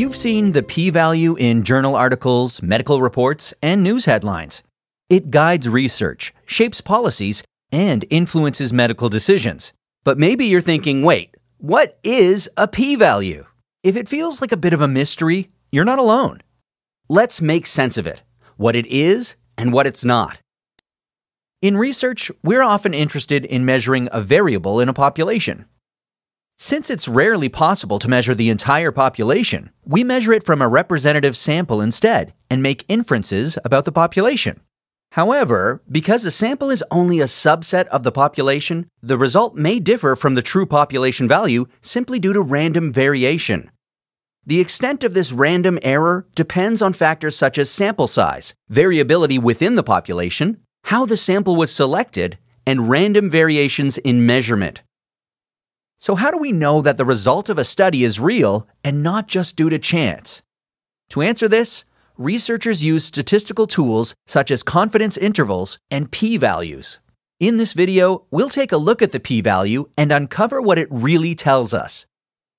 You've seen the p value in journal articles, medical reports, and news headlines. It guides research, shapes policies, and influences medical decisions. But maybe you're thinking, wait, what is a p value? If it feels like a bit of a mystery, you're not alone. Let's make sense of it what it is and what it's not. In research, we're often interested in measuring a variable in a population. Since it's rarely possible to measure the entire population, we measure it from a representative sample instead and make inferences about the population. However, because a sample is only a subset of the population, the result may differ from the true population value simply due to random variation. The extent of this random error depends on factors such as sample size, variability within the population, how the sample was selected, and random variations in measurement. So, how do we know that the result of a study is real and not just due to chance? To answer this, researchers use statistical tools such as confidence intervals and p values. In this video, we'll take a look at the p value and uncover what it really tells us.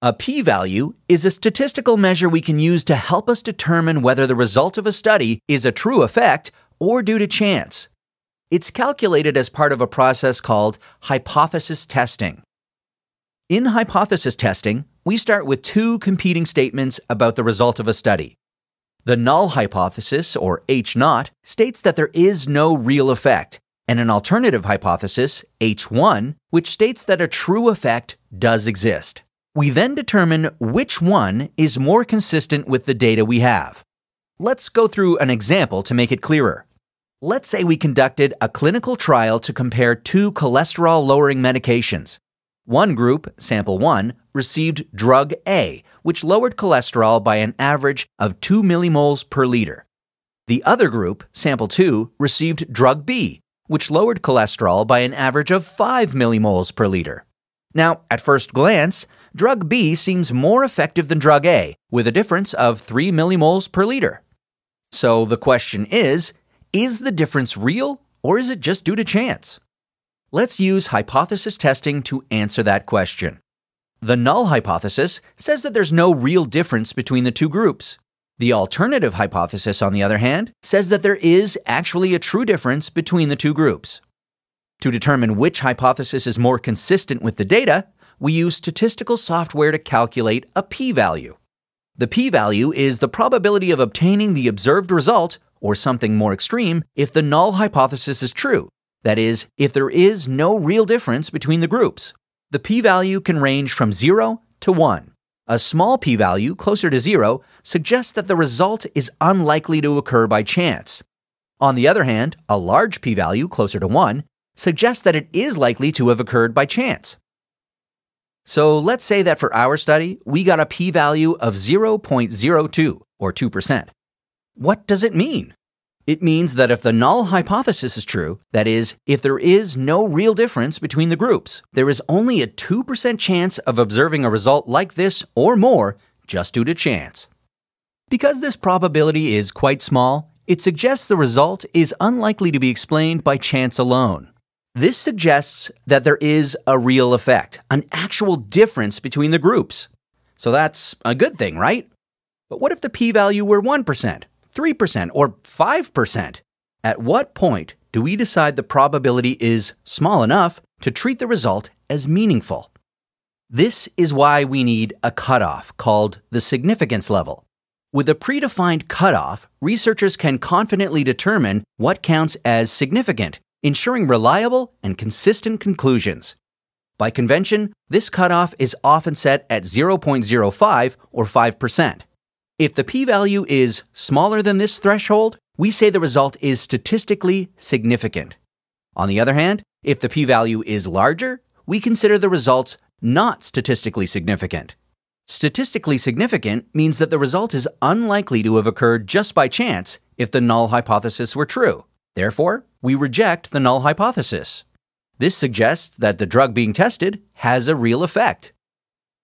A p value is a statistical measure we can use to help us determine whether the result of a study is a true effect or due to chance. It's calculated as part of a process called hypothesis testing. In hypothesis testing, we start with two competing statements about the result of a study. The null hypothesis, or H naught, states that there is no real effect, and an alternative hypothesis, H1, which states that a true effect does exist. We then determine which one is more consistent with the data we have. Let's go through an example to make it clearer. Let's say we conducted a clinical trial to compare two cholesterol lowering medications, one group, sample 1, received drug A, which lowered cholesterol by an average of 2 millimoles per liter. The other group, sample 2, received drug B, which lowered cholesterol by an average of 5 millimoles per liter. Now, at first glance, drug B seems more effective than drug A, with a difference of 3 millimoles per liter. So the question is is the difference real, or is it just due to chance? Let's use hypothesis testing to answer that question. The null hypothesis says that there's no real difference between the two groups. The alternative hypothesis, on the other hand, says that there is actually a true difference between the two groups. To determine which hypothesis is more consistent with the data, we use statistical software to calculate a p-value. The p-value is the probability of obtaining the observed result, or something more extreme, if the null hypothesis is true, that is, if there is no real difference between the groups. The p-value can range from 0 to 1. A small p-value, closer to 0, suggests that the result is unlikely to occur by chance. On the other hand, a large p-value, closer to 1, suggests that it is likely to have occurred by chance. So let's say that for our study, we got a p-value of 0.02, or 2%. What does it mean? It means that if the null hypothesis is true, that is, if there is no real difference between the groups, there is only a 2% chance of observing a result like this or more just due to chance. Because this probability is quite small, it suggests the result is unlikely to be explained by chance alone. This suggests that there is a real effect, an actual difference between the groups. So that's a good thing, right? But what if the p value were 1%? 3%, or 5%? At what point do we decide the probability is small enough to treat the result as meaningful? This is why we need a cutoff called the significance level. With a predefined cutoff, researchers can confidently determine what counts as significant, ensuring reliable and consistent conclusions. By convention, this cutoff is often set at 0.05 or 5%. If the p-value is smaller than this threshold, we say the result is statistically significant. On the other hand, if the p-value is larger, we consider the results not statistically significant. Statistically significant means that the result is unlikely to have occurred just by chance if the null hypothesis were true. Therefore, we reject the null hypothesis. This suggests that the drug being tested has a real effect.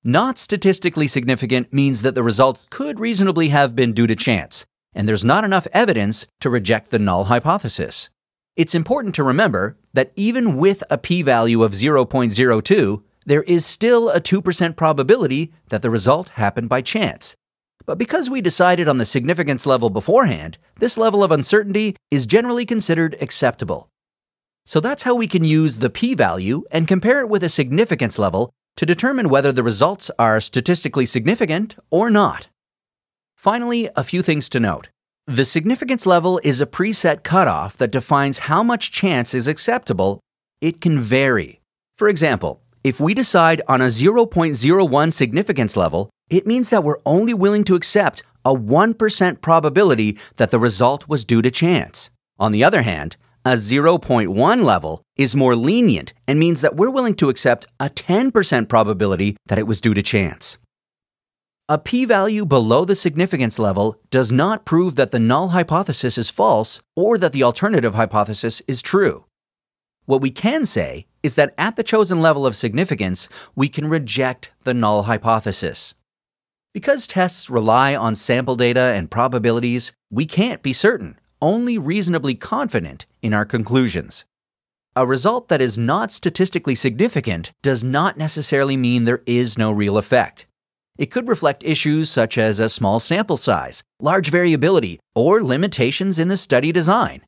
Not statistically significant means that the result could reasonably have been due to chance, and there's not enough evidence to reject the null hypothesis. It's important to remember that even with a p value of 0.02, there is still a 2% probability that the result happened by chance. But because we decided on the significance level beforehand, this level of uncertainty is generally considered acceptable. So that's how we can use the p-value and compare it with a significance level to determine whether the results are statistically significant or not. Finally, a few things to note. The significance level is a preset cutoff that defines how much chance is acceptable. It can vary. For example, if we decide on a 0.01 significance level, it means that we're only willing to accept a 1% probability that the result was due to chance. On the other hand, a 0.1 level is more lenient and means that we're willing to accept a 10% probability that it was due to chance. A p value below the significance level does not prove that the null hypothesis is false or that the alternative hypothesis is true. What we can say is that at the chosen level of significance, we can reject the null hypothesis. Because tests rely on sample data and probabilities, we can't be certain only reasonably confident in our conclusions. A result that is not statistically significant does not necessarily mean there is no real effect. It could reflect issues such as a small sample size, large variability, or limitations in the study design.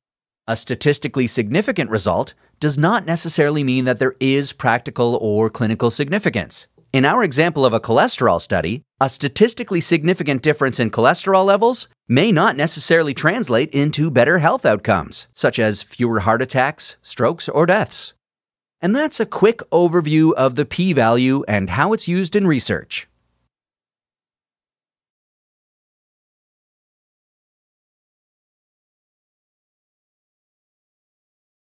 A statistically significant result does not necessarily mean that there is practical or clinical significance. In our example of a cholesterol study, a statistically significant difference in cholesterol levels may not necessarily translate into better health outcomes, such as fewer heart attacks, strokes, or deaths. And that's a quick overview of the p value and how it's used in research.